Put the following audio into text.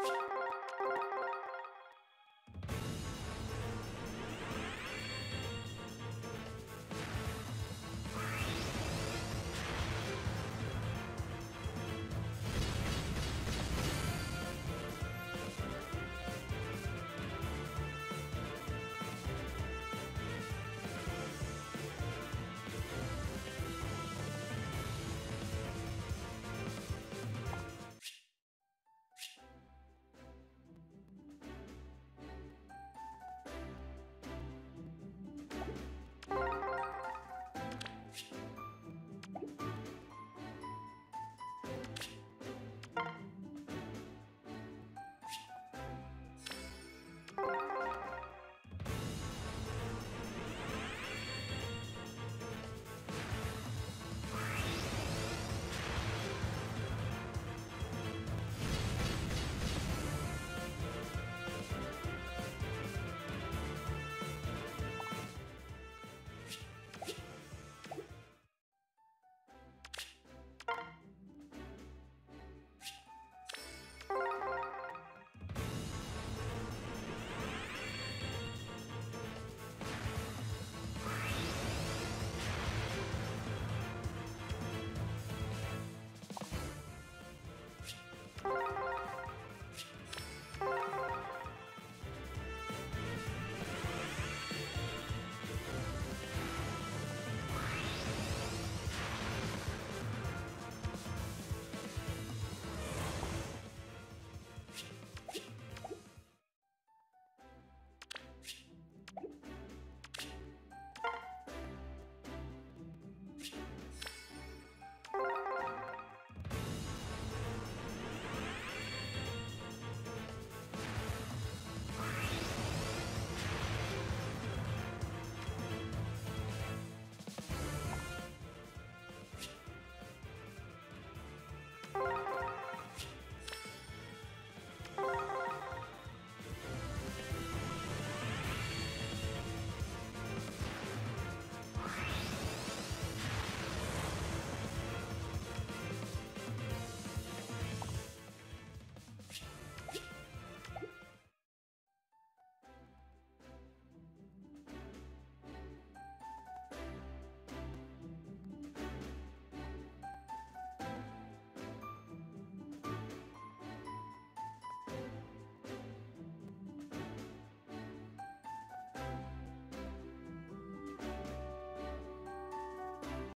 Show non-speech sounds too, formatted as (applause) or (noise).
you (laughs)